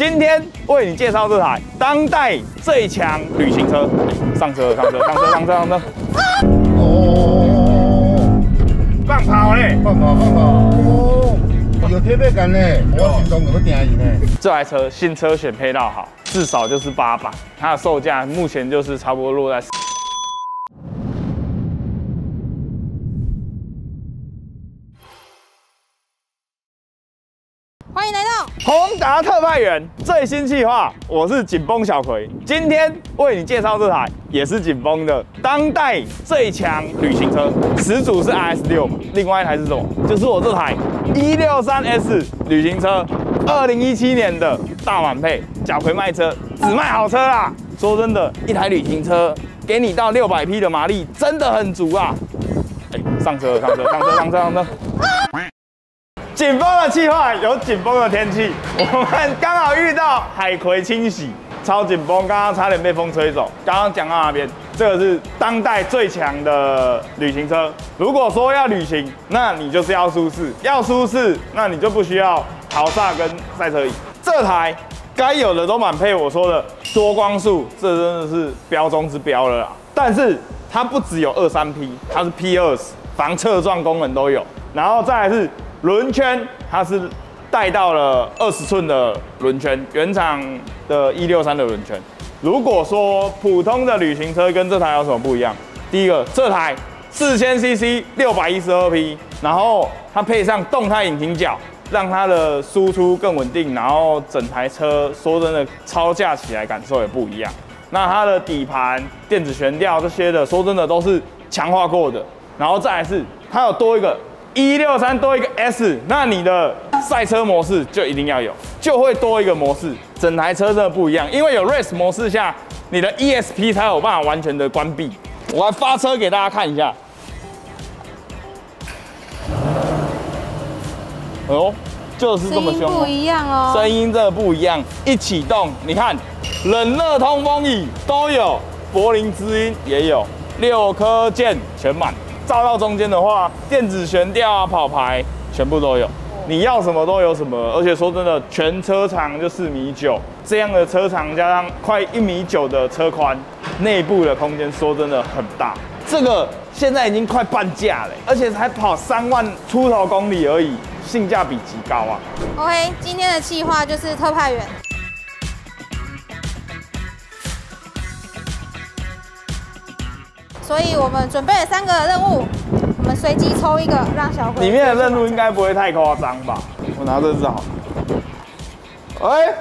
今天为你介绍这台当代最强旅行车，上车上车上车上车上车。哦，放炮嘞，放炮放炮。哦，有贴背感嘞，我心中有个定义呢。这台车新车选配到好，至少就是八百，它的售价目前就是差不多落在。欢迎来到宏达特派员最新计划，我是紧绷小葵，今天为你介绍这台也是紧绷的当代最强旅行车，始祖是 RS 六嘛，另外一台是什么？就是我这台一六三 S 旅行车，二零一七年的大满配，小葵卖车只卖好车啦。说真的，一台旅行车给你到六百匹的马力，真的很足啊！哎，上车上车上车上车上车。紧绷的气候有紧绷的天气，我们刚好遇到海葵清洗，超紧绷，刚刚差点被风吹走。刚刚讲到那边，这个是当代最强的旅行车。如果说要旅行，那你就是要舒适，要舒适，那你就不需要豪萨跟赛车椅。这台该有的都满配，我说的多光束，这真的是标中之标了啦。但是它不只有二三 P，它是 P 二十，防侧撞功能都有。然后再来是。轮圈它是带到了二十寸的轮圈，原厂的一六三的轮圈。如果说普通的旅行车跟这台有什么不一样？第一个，这台四千 CC 六百一十二匹，然后它配上动态引擎角，让它的输出更稳定，然后整台车说真的超驾起来感受也不一样。那它的底盘、电子悬吊这些的，说真的都是强化过的。然后再来是它有多一个。一六三多一个 S，那你的赛车模式就一定要有，就会多一个模式。整台车真的不一样，因为有 Race 模式下，你的 ESP 才有办法完全的关闭。我来发车给大家看一下。哎呦，就是这么凶，不一样哦，声音真的不一样。一启动，你看，冷热通风椅都有，柏林之音也有，六颗键全满。照到中间的话，电子悬吊啊、跑牌全部都有，你要什么都有什么。而且说真的，全车长就四米九，这样的车长加上快一米九的车宽，内部的空间说真的很大。这个现在已经快半价了，而且才跑三万出头公里而已，性价比极高啊。OK，今天的计划就是特派员。所以我们准备了三个任务，我们随机抽一个让小鬼。里面的任务应该不会太夸张吧？我拿这支好。哎，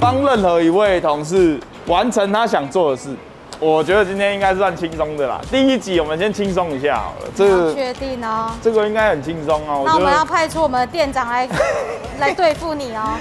帮任何一位同事完成他想做的事，我觉得今天应该算轻松的啦。第一集我们先轻松一下好了。这个确定哦。这个应该很轻松哦。那我们要派出我们的店长来 来对付你哦。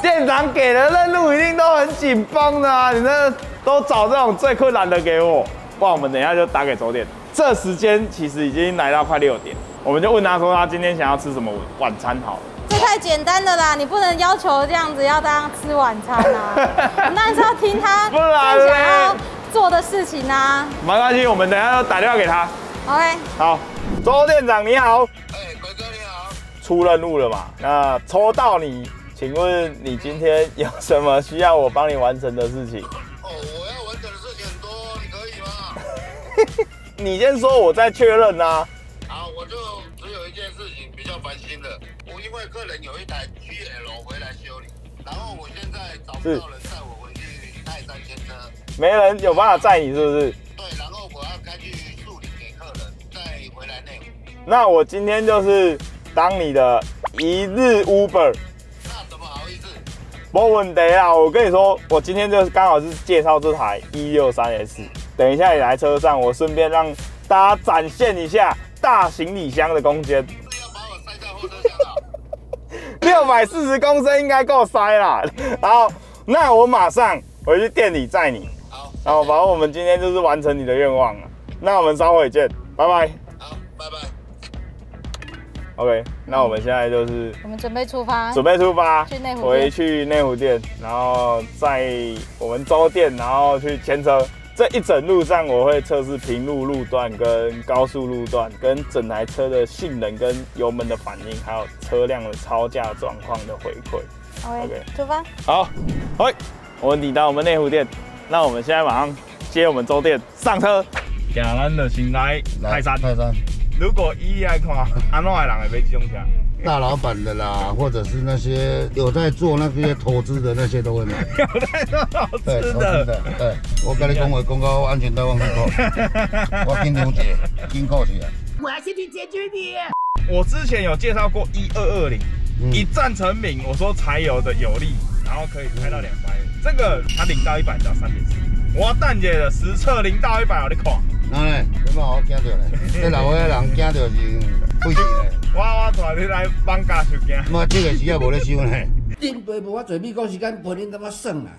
店长给的任务一定都很紧绷的啊！你那都找这种最困难的给我。不然我们等一下就打给周店。这时间其实已经来到快六点，我们就问他说他今天想要吃什么晚餐好了。这太简单的啦，你不能要求这样子要大家吃晚餐啊，那是要听他不然想要做的事情啊。没关系，我们等下要打电话给他。OK。好，周店长你好。哎，鬼哥你好。出任务了嘛？那抽到你，请问你今天有什么需要我帮你完成的事情？你先说，我再确认呐。好，我就只有一件事情比较烦心的，我因为客人有一台 GL 回来修理，然后我现在找不到人载我回去泰山牵车，没人有办法载你是不是？对，然后我要开去树林给客人，再回来内湖。那我今天就是当你的一日 Uber。那怎么好意思？没问题啊，我跟你说，我今天就是刚好是介绍这台一六三 S。等一下，你来车上，我顺便让大家展现一下大行李箱的空间。要把我塞在后车厢六百四十公升应该够塞啦。好，那我马上回去店里载你。好，然后反正我们今天就是完成你的愿望了。那我们稍后见，拜拜。好，拜拜。OK，那我们现在就是我们准备出发，准备出发去内湖回去内湖店，然后在我们周店，然后去牵车。这一整路上，我会测试平路路段跟高速路段，跟整台车的性能跟油门的反应，还有车辆的超价状况的回馈。OK，出发。好，喂，我们抵达我们内湖店，那我们现在马上接我们周店上车。行，咱就先来泰山。泰山。如果一来看，安怎的人会买这种车？大老板的啦，或者是那些有在做那些投资的那些都会买。有在做投资的。对，我跟你讲话，公告安全带忘记扣，我紧张姐，紧扣起来。我要先去解决你。我之前有介绍过一二二零，一战成名。我说柴油的有力，然后可以开到两百。这个它零到一百只要三点四。我蛋姐的实测零到一百，我你看。那嘞？有冇我惊着嘞？这老伙仔人惊着是费事嘞。我我带你来放假就惊。妈，这个时间无咧收呢。顶杯无法做美国时间，陪恁他妈省啊！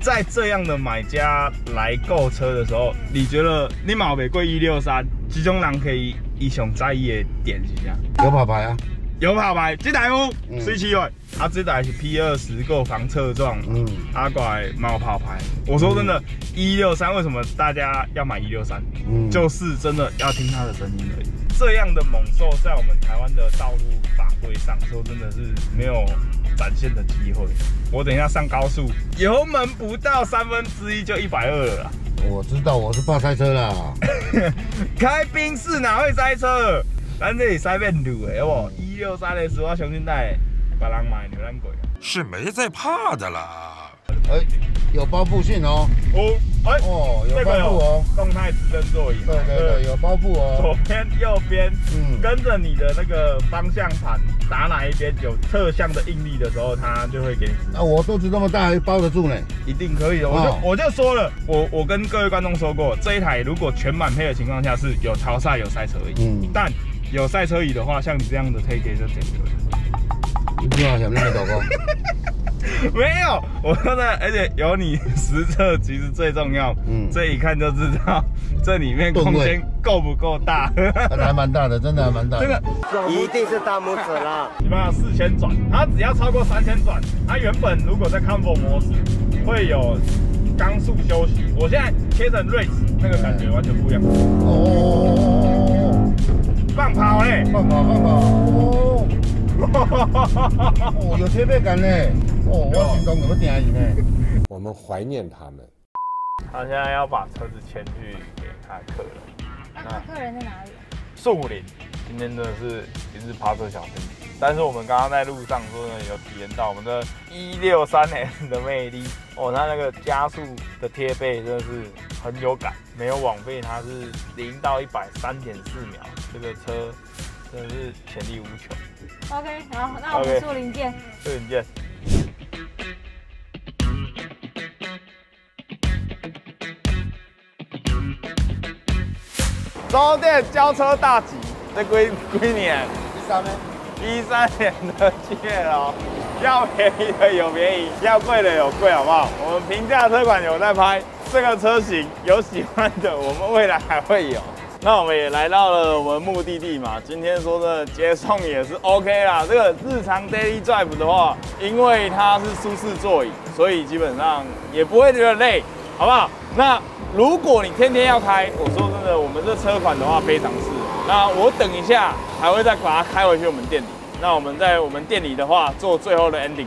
在这样的买家来购车的时候，你觉得你买袂贵一六三，这种人可以以上在意的点是啥？有跑牌啊？有跑牌，这台屋水汽位，啊，这台是 P 二十够防侧撞，嗯，阿拐猫跑牌。我说真的，一六三为什么大家要买一六三？嗯，就是真的要听它的声音而已。这样的猛兽在我们台湾的道路法规上，说真的是没有展现的机会。我等一下上高速，油门不到三分之一就一百二了。我知道，我是怕塞车啦。开宾士哪会塞车？咱这里塞变路的，好不？一六三的时候，我相信带把人买牛腩鬼是没在怕的啦。哎，有包覆性哦。哦，哎，哦，有包覆哦。动态支撑座椅。对对对，有包覆哦。左边、右边，嗯，跟着你的那个方向盘打哪一边有侧向的应力的时候，它就会给你。那我肚子这么大，还包得住呢？一定可以的。我就我就说了，我我跟各位观众说过，这一台如果全满配的情况下是有潮赛有赛车椅，嗯，但。有赛车椅的话，像你这样的 take 就整个。你不要想那么多工。没有，我说的，而且有你实测，其实最重要。嗯，这一看就知道 这里面空间够不够大。还蛮大的，真的还蛮大的。这个一定是大拇指了。基本上四千转，它只要超过三千转，它原本如果在 comfort 模式会有刚速休息，我现在切成 race，那个感觉完全不一样。哦。放跑嘞！放跑放跑哦！哦，有贴背感嘞！哦，我心中有点意呢。我们怀念他们。他现在要把车子牵去给他客人。那客人在哪里？树林。今天真的是一日趴车小天地。但是我们刚刚在路上说呢，有体验到我们的一六三 S 的魅力哦，它那个加速的贴背真的是很有感，没有枉费它是零到一百三点四秒，这个车真的是潜力无穷。OK，好，那我们树林见。树林见。中电交车大吉，这归归年。一三年。一三年的七月哦，要便宜的有便宜，要贵的有贵，好不好？我们平价车款有在拍，这个车型有喜欢的，我们未来还会有。那我们也来到了我们目的地嘛，今天说的接送也是 OK 啦。这个日常 daily drive 的话，因为它是舒适座椅，所以基本上也不会觉得累，好不好？那如果你天天要开，我说真的，我们这车款的话非常适合。那我等一下还会再把它开回去我们店里。那我们在我们店里的话做最后的 ending。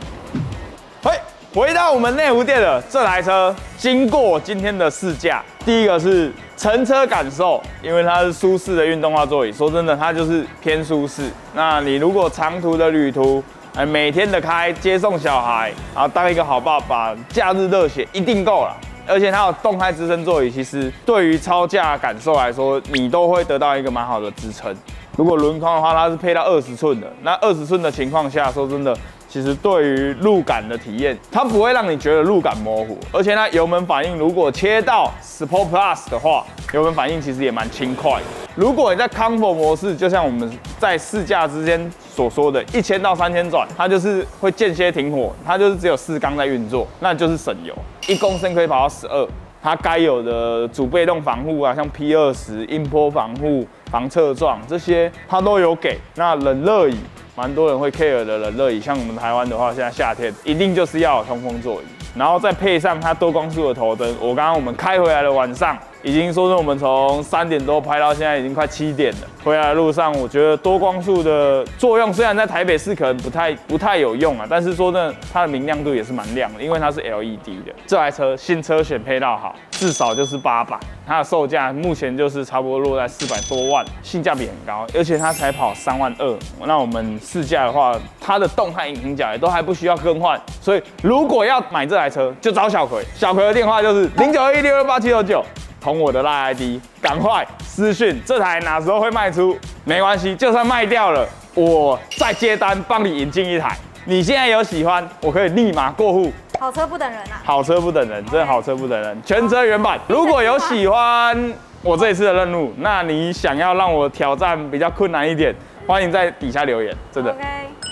嘿，回到我们内湖店的这台车，经过今天的试驾，第一个是乘车感受，因为它是舒适的运动化座椅，说真的，它就是偏舒适。那你如果长途的旅途，哎，每天的开接送小孩，然后当一个好爸爸，假日热血一定够了。而且它有动态支撑座椅，其实对于超驾感受来说，你都会得到一个蛮好的支撑。如果轮框的话，它是配到二十寸的，那二十寸的情况下，说真的，其实对于路感的体验，它不会让你觉得路感模糊。而且它油门反应，如果切到 Sport Plus 的话，油门反应其实也蛮轻快。如果你在 Comfort 模式，就像我们在试驾之间所说的，一千到三千转，它就是会间歇停火，它就是只有四缸在运作，那就是省油。一公升可以跑到十二，它该有的主被动防护啊，像 P 二十、音波防护、防侧撞这些，它都有给。那冷热椅，蛮多人会 care 的冷热椅，像我们台湾的话，现在夏天一定就是要有通风座椅，然后再配上它多光束的头灯。我刚刚我们开回来的晚上，已经说是我们从三点多拍到现在已经快七点了。回来的路上，我觉得多光束的作用虽然在台北市可能不太不太有用啊，但是说呢，它的明亮度也是蛮亮的，因为它是 LED 的。这台车新车选配到好，至少就是八百，它的售价目前就是差不多落在四百多万，性价比很高，而且它才跑三万二。那我们试驾的话，它的动态引擎角也都还不需要更换，所以如果要买这台车，就找小葵。小葵的电话就是零九二一六二八七九九。同我的赖 ID，赶快私讯这台哪时候会卖出？没关系，就算卖掉了，我再接单帮你引进一台。你现在有喜欢，我可以立马过户。好车不等人啊！好车不等人，真的好车不等人，全车原版。如果有喜欢我这一次的任务，那你想要让我挑战比较困难一点，欢迎在底下留言。真的，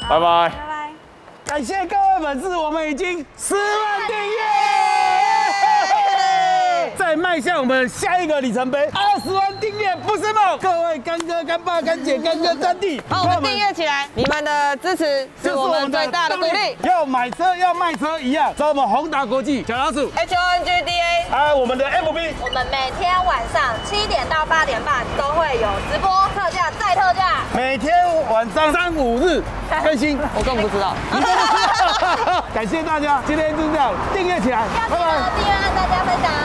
拜拜拜拜。感谢各位粉丝，我们已经十万订阅。在迈向我们下一个里程碑，二十万订阅不是梦。各位干哥、干爸、干姐、干哥、干弟，帮我们订阅起来，你们的支持是我们最大的鼓励。要买车、要卖车一样，找我们宏达国际小老鼠 H O N G D A，还有我们的 F B。我们每天晚上七点到八点半都会有直播特价再特价，每天晚上三五日更新。我根本不知道，感谢大家，今天就这样，订阅起来，拜拜。订阅，大家分享。